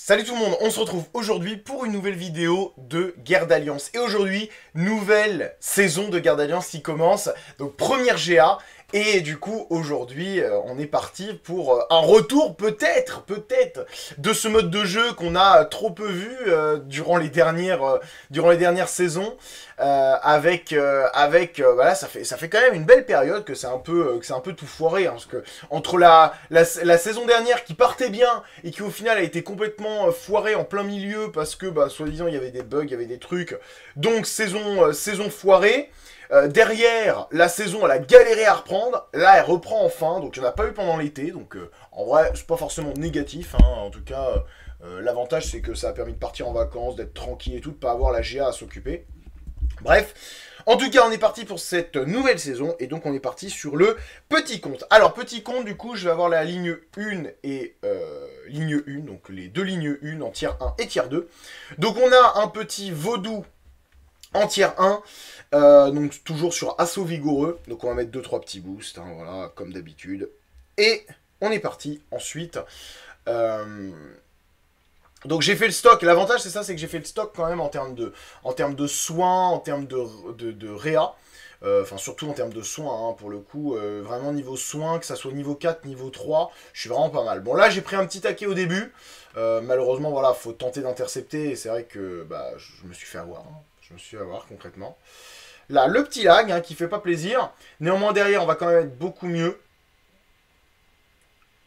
Salut tout le monde, on se retrouve aujourd'hui pour une nouvelle vidéo de Guerre d'Alliance. Et aujourd'hui, nouvelle saison de Guerre d'Alliance qui commence, donc première GA. Et du coup, aujourd'hui, euh, on est parti pour euh, un retour peut-être, peut-être, de ce mode de jeu qu'on a trop peu vu euh, durant, les dernières, durant les dernières saisons. avec, avec voilà, ça fait, ça fait quand même une belle période que c'est un peu, que c'est un peu tout foiré. Hein, parce que entre la, la, saison dernière qui partait bien et qui au final a été complètement foirée en plein milieu parce que, bah, soi-disant, il y avait des bugs, il y avait des trucs. Donc, saison, saison foirée. Euh, derrière, la saison, elle a galéré à reprendre. Là, elle reprend enfin. Donc, il n'y en a pas eu pendant l'été. Donc, euh, en vrai, c'est pas forcément négatif. Hein. En tout cas, euh, l'avantage, c'est que ça a permis de partir en vacances, d'être tranquille et tout, de pas avoir la GA à s'occuper. Bref. En tout cas, on est parti pour cette nouvelle saison. Et donc, on est parti sur le petit compte. Alors, petit compte, du coup, je vais avoir la ligne 1 et ligne 1. Donc, les deux lignes 1 en tiers 1 et tiers 2. Donc, on a un petit vaudou en tiers 1. Euh, donc toujours sur assaut vigoureux. Donc on va mettre 2-3 petits boosts, hein, voilà, comme d'habitude. Et on est parti ensuite. Euh, donc j'ai fait le stock. L'avantage c'est ça, c'est que j'ai fait le stock quand même en termes de, en termes de soins, en termes de, de, réa. Euh, enfin, surtout en termes de soins, hein, pour le coup. vraiment niveau soins, que ça soit niveau 4, niveau 3, je suis vraiment pas mal. Bon, là, j'ai pris un petit taquet au début. malheureusement, voilà, faut tenter d'intercepter. Et c'est vrai que bah, je me suis fait avoir. Hein. Je me suis fait avoir concrètement. Là, le petit lag hein, qui fait pas plaisir. Néanmoins, derrière, on va quand même être beaucoup mieux.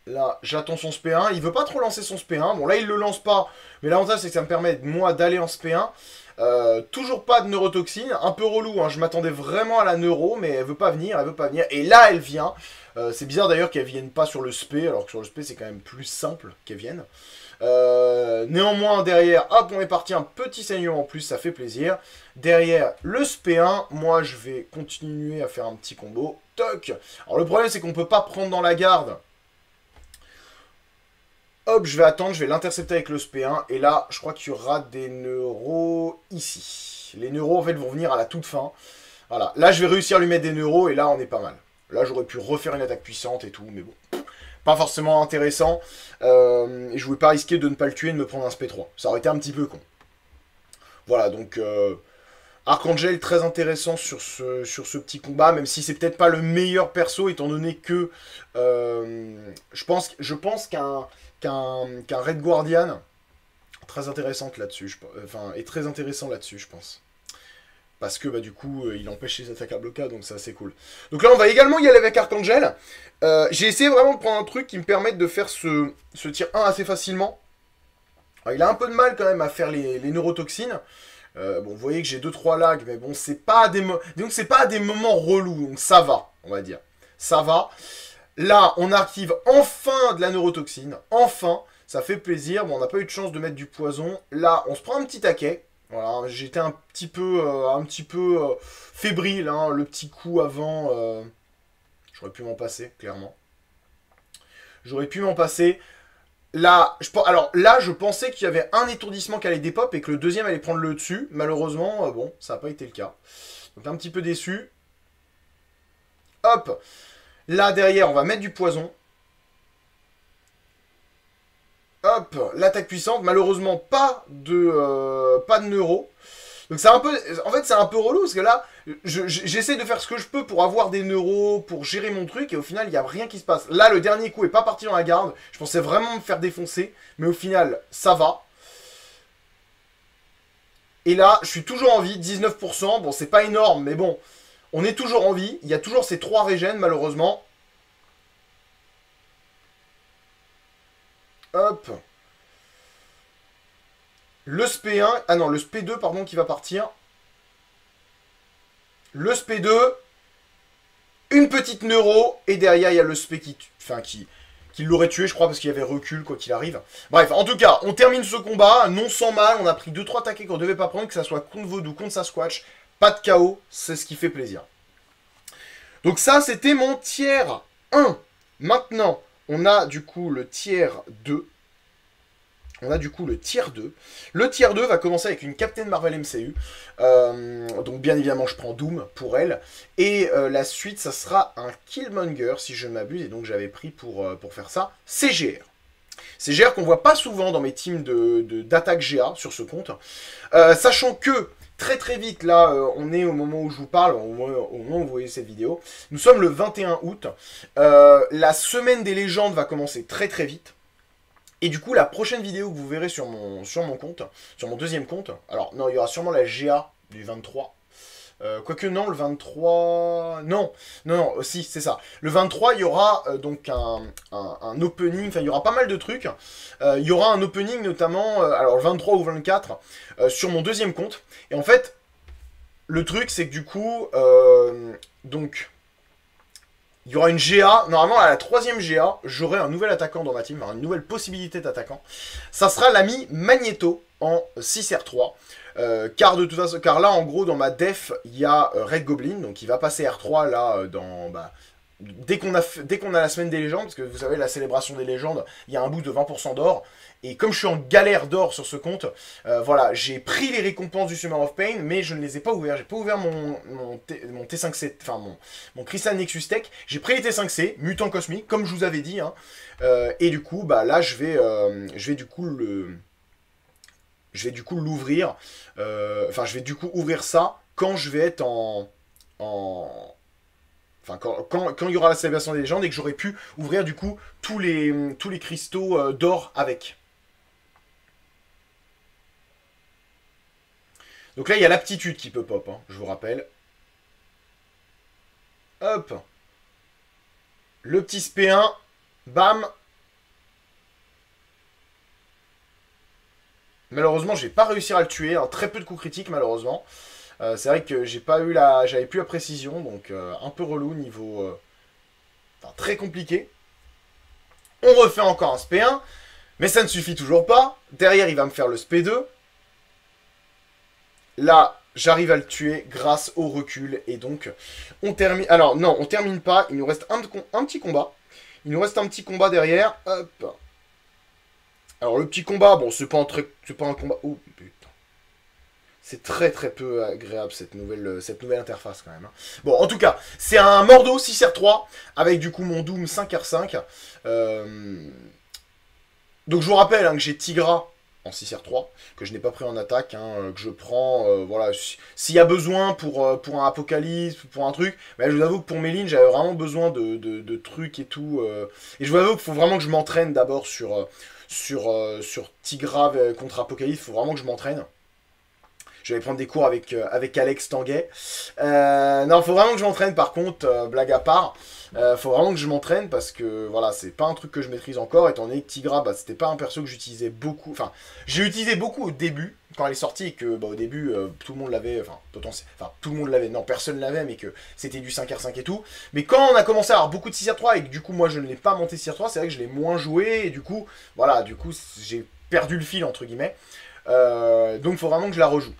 Là, j'attends son SP1. Il veut pas trop lancer son SP1. Bon, là, il le lance pas. Mais l'avantage, c'est que ça me permet, moi, d'aller en SP1. Euh, toujours pas de neurotoxine. Un peu relou. Hein. Je m'attendais vraiment à la neuro, mais elle veut pas venir. Elle veut pas venir. Et là, elle vient. Euh, c'est bizarre d'ailleurs qu'elle vienne pas sur le SP. Alors que sur le SP, c'est quand même plus simple qu'elle vienne. Euh, néanmoins, derrière, hop, on est parti, un petit saignement en plus, ça fait plaisir. Derrière, le SP1, moi, je vais continuer à faire un petit combo. Toc Alors, le problème, c'est qu'on peut pas prendre dans la garde. Hop, je vais attendre, je vais l'intercepter avec le SP1. Et là, je crois qu'il y aura des neuros ici. Les neuros, en fait, vont venir à la toute fin. Voilà, là, je vais réussir à lui mettre des neuros, et là, on est pas mal. Là, j'aurais pu refaire une attaque puissante et tout, mais bon pas forcément intéressant. Euh, et je voulais pas risquer de ne pas le tuer et de me prendre un SP3. Ça aurait été un petit peu con. Voilà, donc euh, Archangel très intéressant sur ce, sur ce petit combat, même si c'est peut-être pas le meilleur perso, étant donné que euh, je pense, je pense qu'un Red Guardian, très intéressante là-dessus, enfin, est très intéressant là-dessus, je pense. Parce que bah, du coup, euh, il empêche les attaques à blocage, donc c'est assez cool. Donc là, on va également y aller avec Archangel. Euh, j'ai essayé vraiment de prendre un truc qui me permette de faire ce, ce tir 1 assez facilement. il a un peu de mal quand même à faire les, neurotoxines. Euh, bon, vous voyez que j'ai 2-3 lags, mais bon, c'est pas des donc c'est pas des moments relous, donc ça va, on va dire. Ça va. Là, on active enfin de la neurotoxine, enfin, ça fait plaisir. Bon, on n'a pas eu de chance de mettre du poison. Là, on se prend un petit taquet. Voilà, j'étais un petit peu, euh, un petit peu euh, fébrile, hein, le petit coup avant. Euh, j'aurais pu m'en passer, clairement. J'aurais pu m'en passer. Là, je, alors là, je pensais qu'il y avait un étourdissement qui allait dépop et que le deuxième allait prendre le dessus. Malheureusement, bon, ça n'a pas été le cas. Donc un petit peu déçu. Hop Là, derrière, on va mettre du poison. Hop, l'attaque puissante, malheureusement pas de euh, pas de neuro. Donc c'est un peu, en fait c'est un peu relou parce que là, j'essaie de faire ce que je peux pour avoir des neuros, pour gérer mon truc et au final il n'y a rien qui se passe. Là le dernier coup est pas parti dans la garde, je pensais vraiment me faire défoncer, mais au final ça va. Et là je suis toujours en vie, 19%, bon c'est pas énorme mais bon, on est toujours en vie, il y a toujours ces trois régènes malheureusement. Hop. Le SP1, ah non, le SP2, pardon, qui va partir. Le SP2, une petite neuro, et derrière, il y a le SP qui, enfin, qui, qui l'aurait tué, je crois, parce qu'il y avait recul, quoi qu'il arrive. Bref, en tout cas, on termine ce combat, non sans mal, on a pris 2-3 taquets qu'on devait pas prendre, que ça soit contre Vodou, contre Sasquatch, pas de KO, c'est ce qui fait plaisir. Donc ça, c'était mon tiers 1. Maintenant, on a du coup le tiers 2. On a du coup le tiers 2. Le tiers 2 va commencer avec une Captain Marvel MCU. Euh, donc bien évidemment, je prends Doom pour elle. Et euh, la suite, ça sera un Killmonger, si je m'abuse. Et donc j'avais pris pour, euh, faire ça CGR. C'est GR qu'on voit pas souvent dans mes teams d'attaque de, GA sur ce compte. Sachant que très très vite, là, euh, on est au moment où je vous parle, au moment, où vous voyez cette vidéo. Nous sommes le 21 août. Euh, la semaine des légendes va commencer très très vite. Et du coup, la prochaine vidéo que vous verrez sur mon, sur mon compte, sur mon deuxième compte, alors non, il y aura sûrement la GA du 23, euh, quoique non, le 23... Non, non, non, si, c'est ça. Le 23, il y aura euh, donc un, opening, enfin, il y aura pas mal de trucs. Euh, il y aura un opening notamment, alors le 23 ou 24, sur mon deuxième compte. Et en fait, le truc, c'est que du coup, donc... Il y aura une GA, normalement à la troisième GA, j'aurai un nouvel attaquant dans ma team, une nouvelle possibilité d'attaquant. Ça sera l'ami Magneto en 6R3. Euh, car de toute façon, car là en gros dans ma def il y a euh, Red Goblin, donc il va passer R3 là euh, dans bah, dès qu'on a dès a la semaine des légendes, parce que vous savez la célébration des légendes, il y a un bout de 20% d'or. Et comme je suis en galère d'or sur ce compte, voilà, j'ai pris les récompenses du Summer of Pain, mais je ne les ai pas ouverts. J'ai pas ouvert mon, mon, T, 5 c enfin mon, mon Crystal Nexus Tech. J'ai pris les T5C, Mutant Cosmique, comme je vous avais dit. Hein. et du coup, bah là, je vais, je vais du coup le je vais du coup l'ouvrir, euh, enfin je vais du coup ouvrir ça quand je vais être en... en enfin quand, quand, il y aura la célébration des légendes et que j'aurai pu ouvrir du coup tous les, tous les cristaux euh, d'or avec. Donc là il y a l'aptitude qui peut pop, hein, je vous rappelle. Hop Le petit SP1, bam Malheureusement, j'ai pas réussi à le tuer. Très peu de coups critiques, malheureusement. Euh, c'est vrai que j'ai pas eu la, j'avais plus la précision, donc euh, un peu relou niveau, euh, enfin, très compliqué. On refait encore un SP1, mais ça ne suffit toujours pas. Derrière, il va me faire le SP2. Là, j'arrive à le tuer grâce au recul, et donc on termine. Alors non, on termine pas. Il nous reste un, un petit combat. Il nous reste un petit combat derrière. Hop. Alors le petit combat, bon, c'est pas, un pas un combat... Oh, putain. C'est très très peu agréable cette nouvelle, euh, cette nouvelle interface quand même. Hein. Bon, en tout cas, c'est un Mordo 6R3 avec du coup mon Doom 5R5. Euh, donc je vous rappelle hein, que j'ai Tigra en 6R3, que je n'ai pas pris en attaque, hein, euh, que je prends, voilà, s'il y a besoin pour, un apocalypse, pour un truc, mais je vous avoue que pour mes lignes, j'avais vraiment besoin de, trucs et tout, et je vous avoue qu'il faut vraiment que je m'entraîne d'abord sur, sur, euh, sur Tigra contre Apocalypse, faut vraiment que je m'entraîne. Je vais prendre des cours avec, euh, avec Alex Tanguay. Euh, non, faut vraiment que je m'entraîne par contre, euh, blague à part. Euh, faut vraiment que je m'entraîne parce que voilà, c'est pas un truc que je maîtrise encore. Étant donné que Tigra, bah, c'était pas un perso que j'utilisais beaucoup. Enfin, j'ai utilisé beaucoup au début, quand elle est sortie, et que bah, au début, tout le monde l'avait. Enfin, enfin, tout le monde l'avait. Non, personne l'avait, mais que c'était du 5R5 et tout. Mais quand on a commencé à avoir beaucoup de 6R3 et que du coup, moi je ne l'ai pas monté 6R3, c'est vrai que je l'ai moins joué. Et du coup, voilà, du coup, j'ai perdu le fil entre guillemets. donc, faut vraiment que je la rejoue.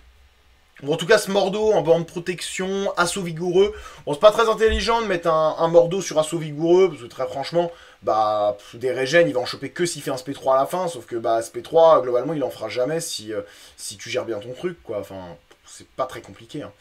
Bon, en tout cas, ce Mordo en borne protection, assaut vigoureux. Bon, c'est pas très intelligent de mettre un, Mordo sur assaut vigoureux, parce que très franchement, bah, des régènes, il va en choper que s'il fait un SP3 à la fin, sauf que, bah, SP3, globalement, il en fera jamais si, euh, si tu gères bien ton truc, quoi. Enfin, c'est pas très compliqué, hein.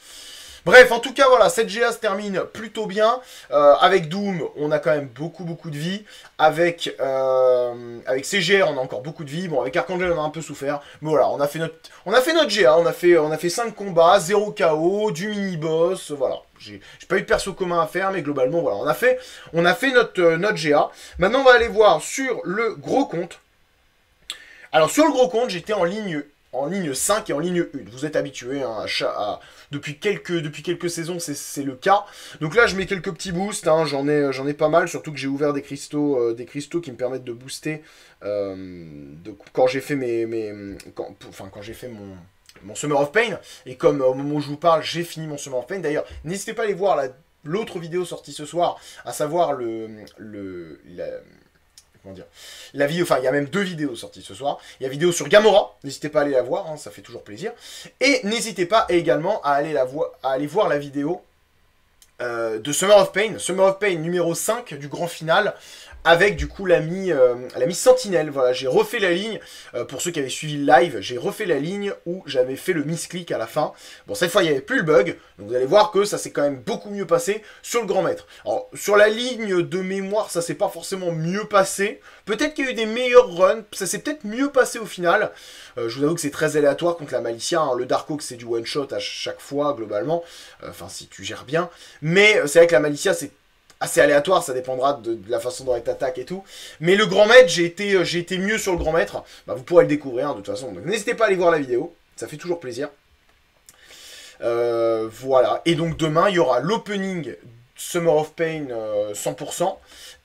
Bref, en tout cas, voilà, cette GA se termine plutôt bien. Euh, avec Doom, on a quand même beaucoup, beaucoup de vie. Avec, euh, CGR, on a encore beaucoup de vie. Bon, avec Archangel, on a un peu souffert. Mais voilà, on a fait notre, on GA. On a fait, on a fait 5 combats, 0 KO, du mini-boss. Voilà. J'ai pas eu de perso commun à faire, mais globalement, voilà, on a fait, on a fait notre, euh, notre GA. Maintenant, on va aller voir sur le gros compte. Alors, sur le gros compte, j'étais en ligne en ligne 5 et en ligne 1. Vous êtes habitué hein, à, depuis, quelques, depuis quelques saisons, c'est le cas. Donc là, je mets quelques petits boosts, hein, j'en ai, pas mal, surtout que j'ai ouvert des cristaux, euh, des cristaux qui me permettent de booster euh, quand j'ai fait mes... mes quand, enfin, quand j'ai fait mon, mon Summer of Pain. Et comme au moment où je vous parle, j'ai fini mon Summer of Pain. D'ailleurs, n'hésitez pas à aller voir l'autre vidéo sortie ce soir, à savoir le... le la vidéo, enfin il y a même deux vidéos sorties ce soir. Il y a vidéo sur Gamora, n'hésitez pas à aller la voir, hein, ça fait toujours plaisir. Et n'hésitez pas également à aller, la à aller voir la vidéo euh, de Summer of Pain, Summer of Pain numéro 5 du grand final, avec du coup l'ami euh, Sentinelle. Voilà, j'ai refait la ligne, euh, pour ceux qui avaient suivi le live, j'ai refait la ligne où j'avais fait le misclick à la fin. Bon, cette fois, il n'y avait plus le bug, donc vous allez voir que ça s'est quand même beaucoup mieux passé sur le grand maître. Alors, sur la ligne de mémoire, ça s'est pas forcément mieux passé. Peut-être qu'il y a eu des meilleurs runs, ça s'est peut-être mieux passé au final. Euh, je vous avoue que c'est très aléatoire contre la Malicia. Hein. Le Dark Oak, c'est du one-shot à chaque fois, globalement. Enfin, si tu gères bien. Mais c'est vrai que la Malicia, c'est assez aléatoire, ça dépendra de, la façon dont elle t'attaque et tout. Mais le grand maître, j'ai été, euh, j'ai été mieux sur le grand maître. Bah, vous pourrez le découvrir hein, de toute façon. N'hésitez pas à aller voir la vidéo, ça fait toujours plaisir. Euh, voilà. Et donc demain, il y aura l'opening Summer of Pain 100%. Euh,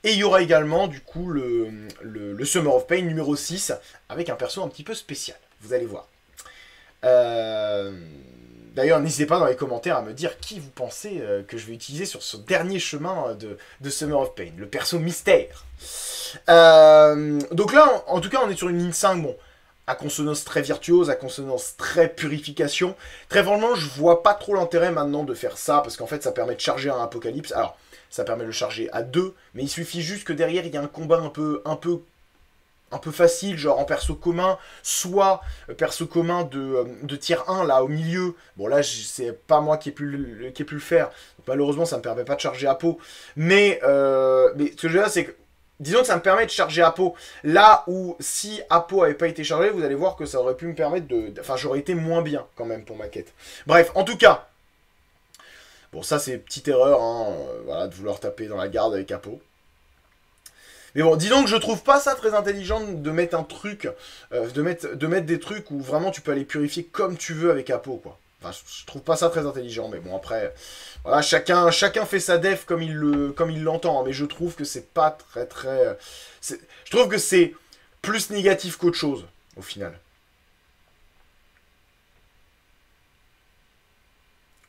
et il y aura également du coup le, Summer of Pain numéro 6 avec un perso un petit peu spécial. Vous allez voir. Euh... D'ailleurs, n'hésitez pas dans les commentaires à me dire qui vous pensez euh, que je vais utiliser sur ce dernier chemin de, Summer of Pain, le perso mystère. Donc là, en, tout cas, on est sur une ligne 5, bon, à consonance très virtuose, à consonance très purification. Très franchement, je vois pas trop l'intérêt maintenant de faire ça, parce qu'en fait, ça permet de charger un apocalypse. Alors, ça permet de le charger à 2, mais il suffit juste que derrière, il y a un combat un peu, un peu un peu facile, genre en perso commun, soit euh, perso commun de, euh, de tier 1, là, au milieu. Bon, là, c'est pas moi qui ai pu le, qui faire. malheureusement, ça me permet pas de charger Apo. Mais, euh, mais ce que je veux dire, c'est que, disons que ça me permet de charger Apo. Là où, si Apo avait pas été chargé, vous allez voir que ça aurait pu me permettre de... Enfin, j'aurais été moins bien, quand même, pour ma quête. Bref, en tout cas... Bon, ça, c'est petite erreur, hein, voilà, de vouloir taper dans la garde avec Apo. Mais bon, dis donc, je trouve pas ça très intelligent de mettre un truc, euh, de, mettre, de mettre des trucs où vraiment tu peux aller purifier comme tu veux avec Apo, quoi. Enfin, je trouve pas ça très intelligent, mais bon, après, voilà, chacun, chacun fait sa def comme il le, comme il l'entend, hein, mais je trouve que c'est pas très, très... Je trouve que c'est plus négatif qu'autre chose, au final.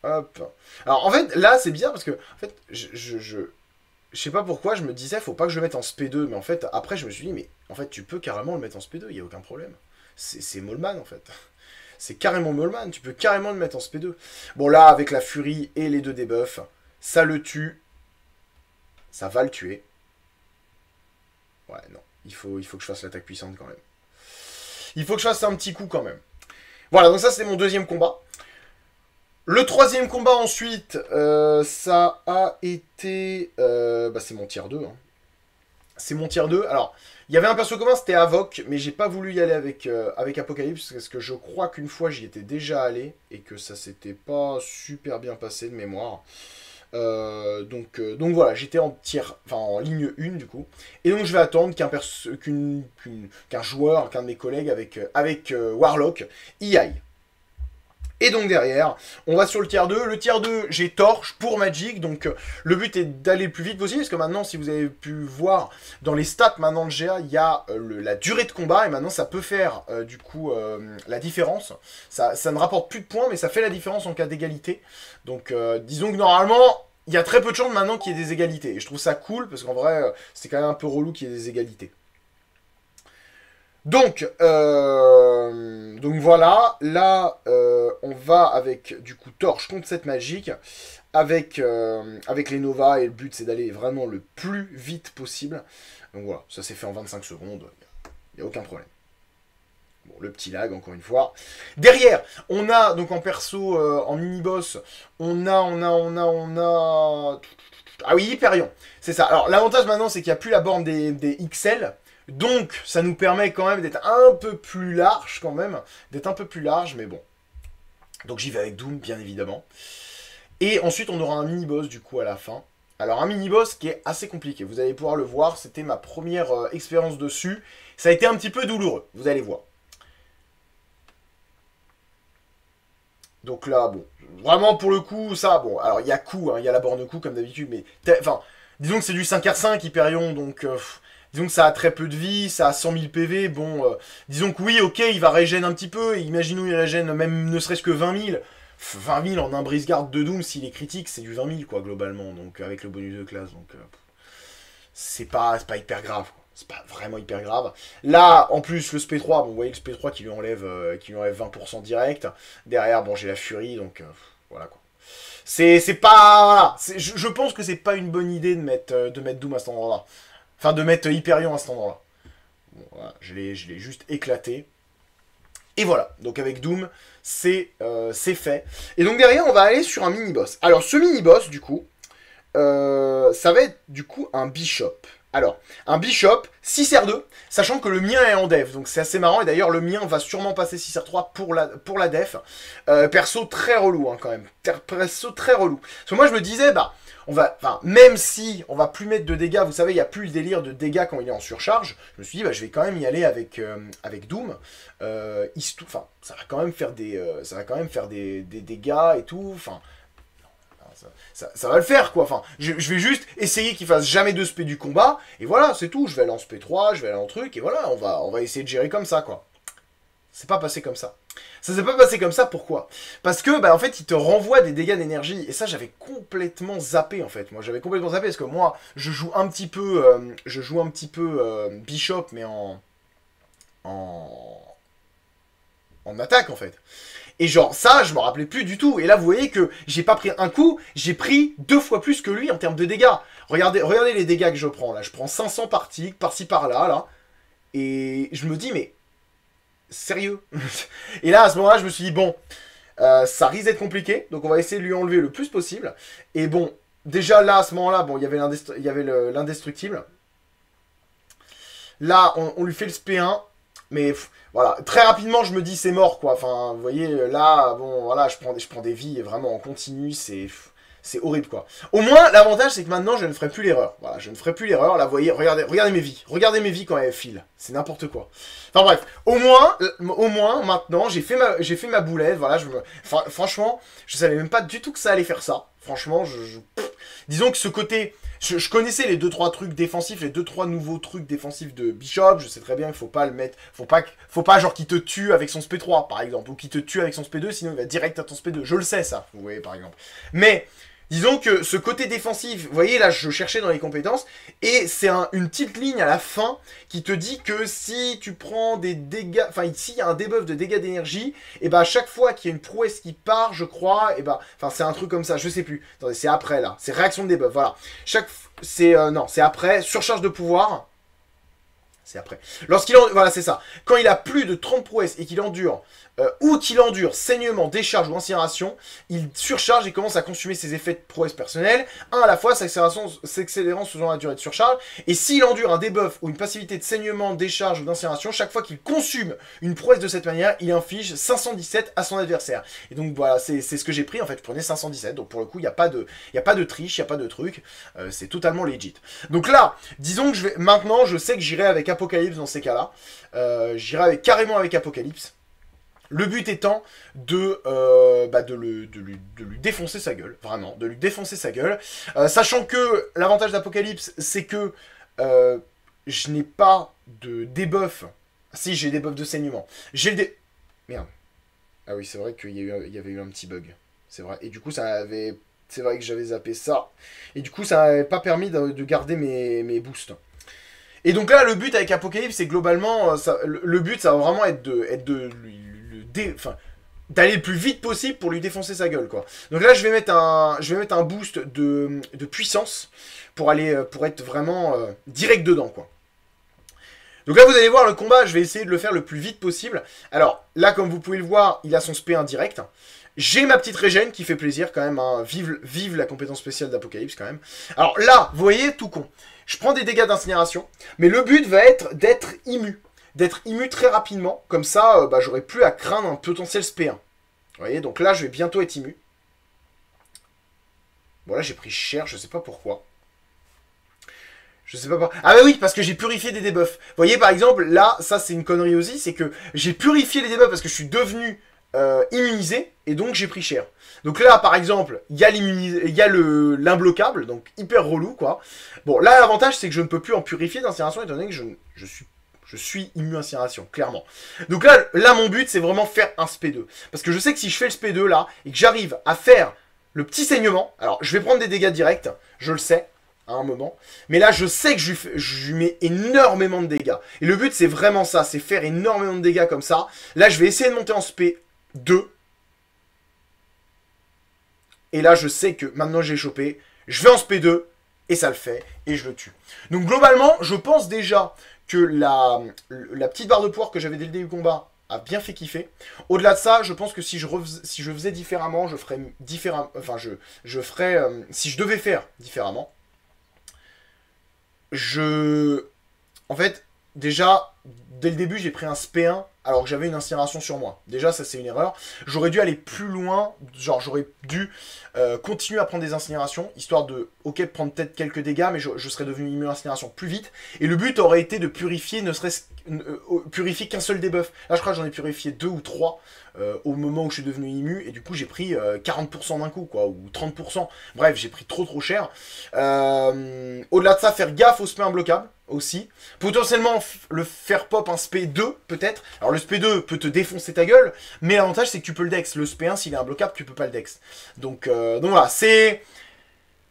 Hop. Alors, en fait, là, c'est bien parce que, en fait, je je sais pas pourquoi, je me disais, faut pas que je le mette en SP2, mais en fait, après, je me suis dit, mais en fait, tu peux carrément le mettre en SP2, il n'y a aucun problème. C'est Molman, en fait. C'est carrément Molman, tu peux carrément le mettre en SP2. Bon, là, avec la furie et les deux debuffs, ça le tue. Ça va le tuer. Ouais, non. Il faut, il faut que je fasse l'attaque puissante quand même. Il faut que je fasse un petit coup quand même. Voilà, donc ça, c'est mon deuxième combat. Le troisième combat ensuite, euh, ça a été... Euh, bah c'est mon tier 2. Hein. C'est mon tier 2. Alors, il y avait un perso commun, c'était Avoc, mais j'ai pas voulu y aller avec, euh, avec Apocalypse, parce que je crois qu'une fois j'y étais déjà allé, et que ça s'était pas super bien passé de mémoire. donc, donc voilà, j'étais en tier, enfin en ligne 1 du coup. Et donc je vais attendre qu'un qu'un joueur, qu'un de mes collègues avec, avec Warlock y aille. Et donc derrière, on va sur le tiers 2. Le tiers 2, j'ai Torche pour Magic. Donc euh, le but est d'aller le plus vite possible. Parce que maintenant, si vous avez pu voir dans les stats maintenant de GA, il y a euh, la durée de combat. Et maintenant, ça peut faire euh, du coup la différence. Ça, ça, ne rapporte plus de points, mais ça fait la différence en cas d'égalité. Donc disons que normalement, il y a très peu de chances maintenant qu'il y ait des égalités. Et je trouve ça cool. Parce qu'en vrai, c'est quand même un peu relou qu'il y ait des égalités. Donc, euh, donc voilà, là, euh, on va avec, du coup, Torche contre cette magique, avec, euh, avec les Nova, et le but, c'est d'aller vraiment le plus vite possible. Donc voilà, ça s'est fait en 25 secondes, il n'y a aucun problème. Bon, le petit lag, encore une fois. Derrière, on a, donc en perso, en mini-boss, on a, on a, on a, on a... Ah oui, Hyperion, c'est ça. Alors, l'avantage maintenant, c'est qu'il n'y a plus la borne des XL, donc, ça nous permet quand même d'être un peu plus large, quand même. D'être un peu plus large, mais bon. Donc j'y vais avec Doom, bien évidemment. Et ensuite, on aura un mini-boss, du coup, à la fin. Alors, un mini-boss qui est assez compliqué. Vous allez pouvoir le voir, c'était ma première euh, expérience dessus. Ça a été un petit peu douloureux, vous allez voir. Donc là, bon, vraiment pour le coup, ça, bon, alors il y a coup, hein, il y a la borne coup comme d'habitude, mais, enfin, disons que c'est du 5R5 Hyperion, donc, euh, Disons que ça a très peu de vie, ça a 100 000 PV, bon, euh, disons que oui, ok, il va régénérer un petit peu, imaginons il régène même ne serait-ce que 20 000. 20 000 en un brise-garde de Doom, s'il est critique, c'est du 20 000, quoi, globalement, donc avec le bonus de classe, donc euh, c'est pas, hyper grave, C'est pas vraiment hyper grave. Là, en plus, le SP3, bon, vous voyez le SP3 qui lui enlève, euh, qui lui enlève 20% direct. Derrière, bon, j'ai la Furie, donc voilà, quoi. C'est pas... Voilà. Je, pense que c'est pas une bonne idée de mettre, de mettre Doom à cet endroit-là. Enfin, de mettre Hyperion à cet endroit-là. Bon, voilà, je l'ai juste éclaté. Et voilà, donc avec Doom, euh, c'est fait. Et donc derrière, on va aller sur un mini-boss. Alors, ce mini-boss, du coup, euh, ça va être, du coup, un Bishop. Alors, un Bishop 6R2, sachant que le mien est en dev, donc c'est assez marrant, et d'ailleurs le mien va sûrement passer 6R3 pour la, pour la def. Euh, perso très relou hein, quand même, perso très relou. Parce que moi je me disais, bah, on va, enfin, même si on va plus mettre de dégâts, vous savez, il n'y a plus le délire de dégâts quand il est en surcharge, je me suis dit, bah, je vais quand même y aller avec, euh, avec Doom. Euh, enfin, ça va quand même faire des, ça va quand même faire des dégâts et tout, enfin ça, va le faire, quoi. Enfin, je, vais juste essayer qu'il fasse jamais de spé du combat, et voilà, c'est tout. Je vais aller en spé 3, je vais aller en truc, et voilà, on va, on va essayer de gérer comme ça, quoi. C'est pas passé comme ça. Ça s'est pas passé comme ça, pourquoi? Parce que, bah, en fait, il te renvoie des dégâts d'énergie, et ça, j'avais complètement zappé, en fait. Moi, j'avais complètement zappé, parce que moi, je joue un petit peu, euh, je joue un petit peu euh, Bishop, mais en... en... en attaque, en fait. Et genre, ça, je me rappelais plus du tout. Et là, vous voyez que j'ai pas pris un coup, j'ai pris deux fois plus que lui en termes de dégâts. Regardez, regardez les dégâts que je prends, là. Je prends 500 parties, par-ci, par-là, là. Et je me dis, mais... Sérieux? Et là, à ce moment-là, je me suis dit, bon, euh, ça risque d'être compliqué. Donc, on va essayer de lui enlever le plus possible. Et bon, déjà, là, à ce moment-là, bon, il y avait l'indestructible. Là, on, on, lui fait le SP1. Mais voilà, très rapidement, je me dis c'est mort, quoi. Enfin, vous voyez, là, bon, voilà, je prends des, je prends des vies vraiment en continu, c'est... C'est horrible, quoi. Au moins, l'avantage, c'est que maintenant, je ne ferai plus l'erreur. Voilà, je ne ferai plus l'erreur. Là, vous voyez, regardez, regardez mes vies. Regardez mes vies quand elles filent. C'est n'importe quoi. Enfin bref, au moins, au moins, maintenant, j'ai fait ma, j'ai fait ma boulette. Voilà, je me, franchement, je savais même pas du tout que ça allait faire ça. Franchement, je, disons que ce côté je, connaissais les 2-3 trucs défensifs, les 2-3 nouveaux trucs défensifs de Bishop. Je sais très bien qu'il faut pas le mettre. Faut pas, faut pas genre qu'il te tue avec son SP3, par exemple. Ou qu'il te tue avec son SP2, sinon il va direct à ton SP2. Je le sais, ça, vous voyez, par exemple. Mais Disons que ce côté défensif, vous voyez là je cherchais dans les compétences, et c'est une petite ligne à la fin qui te dit que si tu prends des dégâts, enfin ici il y a un debuff de dégâts d'énergie, et bah à chaque fois qu'il y a une prouesse qui part, je crois, et bah, enfin c'est un truc comme ça, je sais plus. Attendez, c'est après là, c'est réaction de debuff, voilà. Chaque, c'est, euh, non, c'est après, surcharge de pouvoir, c'est après. Lorsqu'il. Voilà, c'est ça. Quand il a plus de 30 prouesses et qu'il endure euh, ou qu'il endure saignement, décharge ou incinération, il surcharge et commence à consumer ses effets de prouesse personnelle, un à la fois, s'accélérant selon la durée de surcharge, et s'il endure un debuff ou une passivité de saignement, décharge ou d'incinération, chaque fois qu'il consume une prouesse de cette manière, il inflige 517 à son adversaire. Et donc voilà, c'est ce que j'ai pris, en fait, je prenais 517, donc pour le coup, il n'y a, pas de, a pas de triche, il n'y a pas de truc, euh, c'est totalement legit. Donc là, disons que je vais, maintenant, je sais que j'irai avec Apocalypse dans ces cas-là, euh, j'irai carrément avec Apocalypse, le but étant de, euh, bah de, lui, défoncer sa gueule, vraiment, de lui défoncer sa gueule. Euh, sachant que l'avantage d'Apocalypse, c'est que je n'ai pas de debuff. Si, j'ai des buffs de saignement. J'ai le dé... Merde. Ah oui, c'est vrai qu'il y, avait eu un petit bug. C'est vrai. Et du coup, ça avait... C'est vrai que j'avais zappé ça. Et du coup, ça n'avait pas permis de, garder mes boosts. Et donc là, le but avec Apocalypse, c'est globalement... le, but, ça va vraiment être de, de d'aller le plus vite possible pour lui défoncer sa gueule, quoi. Donc là, je vais mettre un, je vais mettre un boost de, puissance pour aller, euh, pour être vraiment euh, direct dedans, quoi. Donc là, vous allez voir le combat, je vais essayer de le faire le plus vite possible. Alors, là, comme vous pouvez le voir, il a son SP indirect. J'ai ma petite régène qui fait plaisir quand même. Hein. Vive, la compétence spéciale d'Apocalypse quand même. Alors là, vous voyez, tout con. Je prends des dégâts d'incinération, mais le but va être d'être immu d'être immu très rapidement. Comme ça, euh, bah, j'aurai plus à craindre un potentiel SP1. Vous voyez, donc là, je vais bientôt être immu. Voilà, j'ai pris cher, je sais pas pourquoi. Je sais pas pourquoi. Ah bah oui, parce que j'ai purifié des debuffs. Vous voyez, par exemple, là, ça c'est une connerie aussi, c'est que j'ai purifié les debuffs parce que je suis devenu euh, immunisé, et donc j'ai pris cher. Donc là, par exemple, il y a l'imbloquable, donc hyper relou, quoi. Bon, là, l'avantage, c'est que je ne peux plus en purifier d'incinération, étant donné que je, je suis je suis immu incinération, clairement. Donc là, là mon but, c'est vraiment faire un SP2. Parce que je sais que si je fais le SP2 là, et que j'arrive à faire le petit saignement, alors je vais prendre des dégâts directs, je le sais, à un moment. Mais là, je sais que je lui, mets énormément de dégâts. Et le but, c'est vraiment ça, c'est faire énormément de dégâts comme ça. Là, je vais essayer de monter en SP2. Et là, je sais que maintenant j'ai chopé, je vais en SP2, et ça le fait, et je le tue. Donc globalement, je pense déjà que la, petite barre de poire que j'avais dès le début du combat a bien fait kiffer. Au-delà de ça, je pense que si je, faisais différemment, je ferais différemment. Enfin, je, je ferais. Euh, si je devais faire différemment, je. En fait, déjà, dès le début, j'ai pris un SP1 alors que j'avais une incinération sur moi. Déjà, ça c'est une erreur. J'aurais dû aller plus loin, genre j'aurais dû euh, continuer à prendre des incinérations, histoire de, ok, prendre peut-être quelques dégâts, mais je, serais devenu immune à l'incinération plus vite. Et le but aurait été de purifier, ne serait-ce euh, purifier qu'un seul debuff. Là, je crois que j'en ai purifié deux ou trois au moment où je suis devenu immu, et du coup, j'ai pris 40% d'un coup, quoi, ou 30%. Bref, j'ai pris trop trop cher. Au-delà de ça, faire gaffe au spé imbloquable aussi. Potentiellement le faire pop un SP2 peut-être. Alors le SP2 peut te défoncer ta gueule, mais l'avantage c'est que tu peux le dex. Le SP1 s'il est imbloquable tu peux pas le dex. Donc, euh, donc voilà, c'est...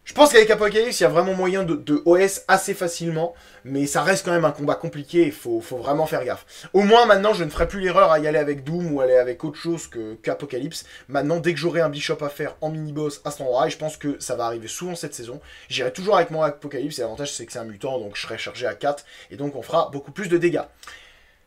Je pense qu'avec Apocalypse, il y a vraiment moyen de, OS assez facilement, mais ça reste quand même un combat compliqué, il faut, vraiment faire gaffe. Au moins, maintenant, je ne ferai plus l'erreur à y aller avec Doom ou aller avec autre chose qu'Apocalypse. maintenant, dès que j'aurai un Bishop à faire en mini-boss à cet endroit, et je pense que ça va arriver souvent cette saison, j'irai toujours avec mon Apocalypse, et l'avantage c'est que c'est un mutant, donc je serai chargé à 4, et donc on fera beaucoup plus de dégâts.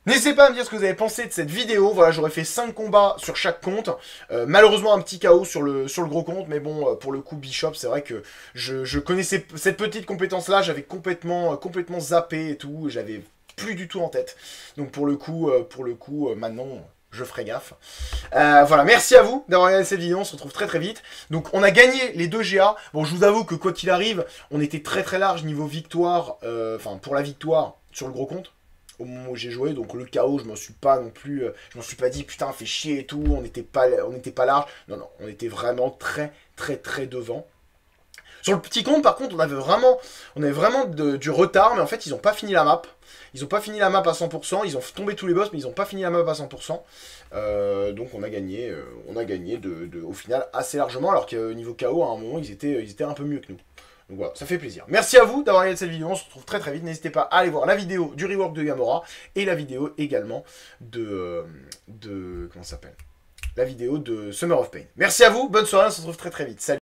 N'hésitez pas à me dire ce que vous avez pensé de cette vidéo. Voilà, j'aurais fait 5 combats sur chaque compte. Euh, malheureusement, un petit chaos sur le, gros compte. Mais bon, euh, pour le coup, Bishop, c'est vrai que je, connaissais cette petite compétence-là. J'avais complètement, euh, complètement zappé et tout. J'avais plus du tout en tête. Donc pour le coup, pour le coup maintenant, je ferai gaffe. voilà, merci à vous d'avoir regardé cette vidéo, on se retrouve très très vite. Donc on a gagné les deux GA. Bon, je vous avoue que quoi qu'il arrive, on était très très large niveau victoire, enfin pour la victoire sur le gros compte au moment où j'ai joué. Donc le chaos, je m'en suis pas non plus, euh, je m'en suis pas dit putain fait chier et tout, on n'était pas, on pas large. Non non, on était vraiment très très très devant. Sur le petit compte, par contre, on avait vraiment, on vraiment du retard, mais en fait, ils ont pas fini la map. Ils ont pas fini la map à 100%, ils ont tombé tous les boss, mais ils ont pas fini la map à 100%. Euh, donc on a gagné, euh, on a gagné au final assez largement, alors qu'au niveau KO, à un moment, ils étaient, ils étaient un peu mieux que nous. Donc voilà, ça fait plaisir. Merci à vous d'avoir regardé cette vidéo, on se retrouve très très vite. N'hésitez pas à aller voir la vidéo du rework de Gamora et la vidéo également de... De comment ça s'appelle? La vidéo de Summer of Pain. Merci à vous, bonne soirée, on se retrouve très très vite. Salut